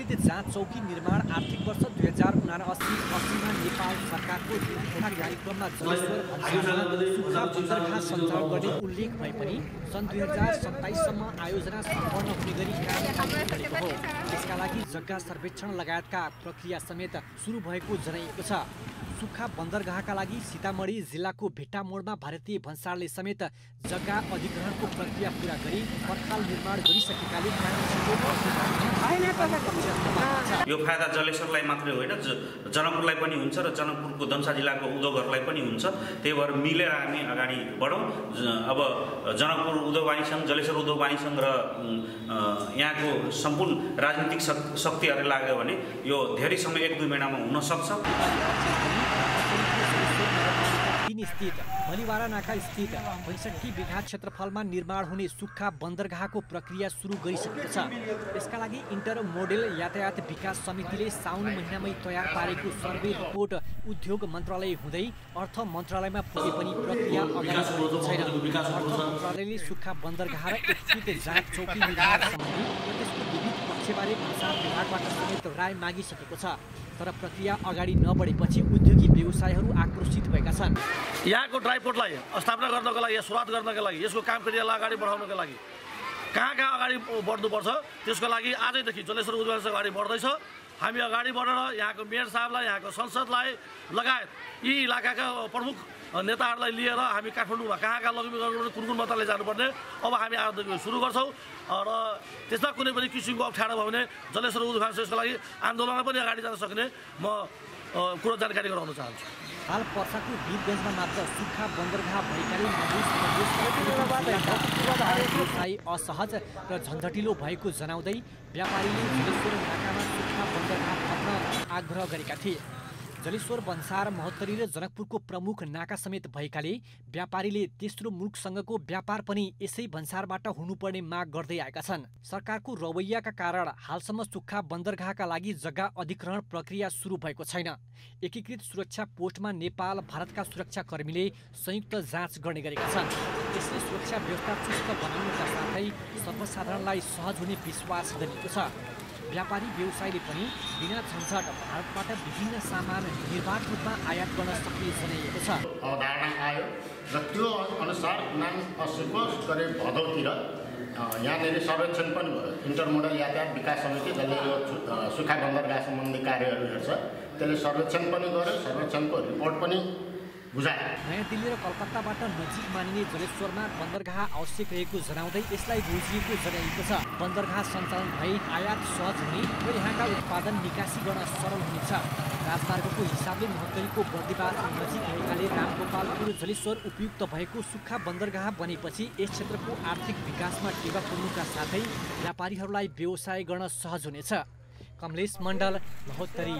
एकीकृत जाँच चौकी निर्माण आर्थिक वर्ष दुई हजार उना अस्सी अस्सीमा नेपाल सरकारको कार्यक्रममा सञ्चालन गर्ने उल्लेख भए पनि सन् दुई हजार सत्ताइससम्म आयोजना सम्पन्न हुने गरी हो। यसका लागि जग्गा सर्वेक्षण लगायतका प्रक्रिया समेत सुरु भएको जनाइएको छ। सुक्खा बन्दरगाहका लागि सीतामढी जिल्लाको भेट्टा मोडमा भारतीय भन्सारले समेत जग्गा अधिग्रहणको प्रक्रिया पुरा गरी पर्खाल निर्माण गरिसकेकाले यो फाइदा जलेश्वरलाई मात्रै होइन जनकपुरलाई पनि हुन्छ र जनकपुरको दम्सा जिल्लाको उद्योगहरूलाई पनि हुन्छ। त्यही भएर मिलेर हामी अगाडि बढौँ। अब जनकपुर उद्योग सङ्घ जलेश्वर उद्योग सङ्घ र यहाँको सम्पूर्ण राजनीतिक शक् शक्तिहरू लाग्यो भने यो धेरै समय एक दुई महिनामा हुनसक्छ। स्थित। मलिवारा नाका स्थित। पैँसठी बिघा क्षेत्रफलमा निर्माण हुने सुक्खा बन्दरगाहको प्रक्रिया सुरु गरिसकेको छ। यसका लागि इन्टर मोडेल यातायात विकास समितिले साउन महिनामै तयार पारेको सर्वे रिपोर्ट उद्योग मन्त्रालय हुँदै अर्थ मन्त्रालयमा पुगे पनि प्रक्रिया अगाडि छैन। अर्थ मन्त्रालयले सुक्खा बन्दरगाह र जाँच चौकी पक्षबारे प्रसार विभागबाट समेत राय मागिसकेको छ। तर प्रक्रिया अगाडि नबढेपछि उद्योगी व्यवसायहरू आक्रोशित भएका छन्। यहाँको ड्राइपोर्टलाई स्थापना गर्नको लागि या सुरुवात गर्नको लागि यसको काम क्रियालाई अगाडि बढाउनको लागि कहाँ कहाँ अगाडि बढ्नुपर्छ त्यसको लागि आजैदेखि जलेश्वर उद्योग अगाडि बढ्दैछ। हामी अगाडि बढेर यहाँको मेयर साहबलाई यहाँको संसदलाई लगायत यी इलाकाका प्रमुख नेताहरूलाई लिएर हामी काठमाडौँमा कहाँ कहाँ लग्ने गर्नुपर्ने कुन कुन मन्त्रालय जानुपर्ने अब हामी आजदेखि सुरु गर्छौँ। र त्यसमा कुनै पनि किसिमको अप्ठ्यारो भयो भने जलेश्वर उद्योग यसको लागि आन्दोलनमा पनि अगाडि जान सक्ने म कुरो जानकारी गराउन चाहन्छु। हाल पर्साको वीरगञ्जमा मात्र सुक्खा बन्दरगाह भएकाले असहज र झन्झटिलो भएको जनाउँदै व्यापारीले नाकामा सुक्खा बन्दरगाह थप्न आग्रह गरेका थिए। जलेश्वर भन्सार महोत्तरी र जनकपुरको प्रमुख नाका समेत भएकाले व्यापारीले तेस्रो मुलुकसँगको व्यापार पनि यसै भन्सारबाट हुनुपर्ने माग गर्दै आएका छन्। सरकारको रवैयाका कारण हालसम्म सुक्खा बन्दरगाहका लागि जग्गा अधिग्रहण प्रक्रिया सुरु भएको छैन। एकीकृत सुरक्षा पोस्टमा नेपाल भारतका सुरक्षाकर्मीले संयुक्त जाँच गर्ने गरेका छन्। यसले सुरक्षा व्यवस्था चुस्त बनाउनका साथै सर्वसाधारणलाई सहज हुने विश्वास गरिएको छ। व्यापारी व्यवसायले पनि बिना झन्झट भारतबाट विभिन्न सामान निर्बाध रूपमा आयात गर्न सक्ने जनाइएको छ। अवधारणा आयो र त्यो अनुसार उना अस्सीको करिब भदौतिर यहाँनिर सर्वेक्षण पनि भयो। इन्टरमोडल यातायात विकास समिति जसले यो सु- अ, सुक्खा बन्दरगाह सम्बन्धी कार्यहरू हेर्छ त्यसले सर्वेक्षण पनि गर्यो। सर्वेक्षणको रिपोर्ट पनि बुझायो नयाँ दिल्ली र कलकत्ताबाट नजिक मानिने जलेश्वरमा बन्दरगाह आवश्यक रहेको जनाउँदै यसलाई रोजिएको जनाइएको छ। बन्दरगाह सञ्चालन भई आयात सहज हुने र यहाँका उत्पादन निकासी गर्न सरल हुनेछ। राजमार्गको हिसाबले महोत्तरीको बर्दिवास नजिक भएकाले रामगोपालपुर जलेश्वर उपयुक्त भएको सुक्खा बन्दरगाह बनेपछि यस क्षेत्रको आर्थिक विकासमा टेवा पुग्नुका साथै व्यापारीहरूलाई व्यवसाय गर्न सहज हुनेछ। कमलेश मण्डल महोत्तरी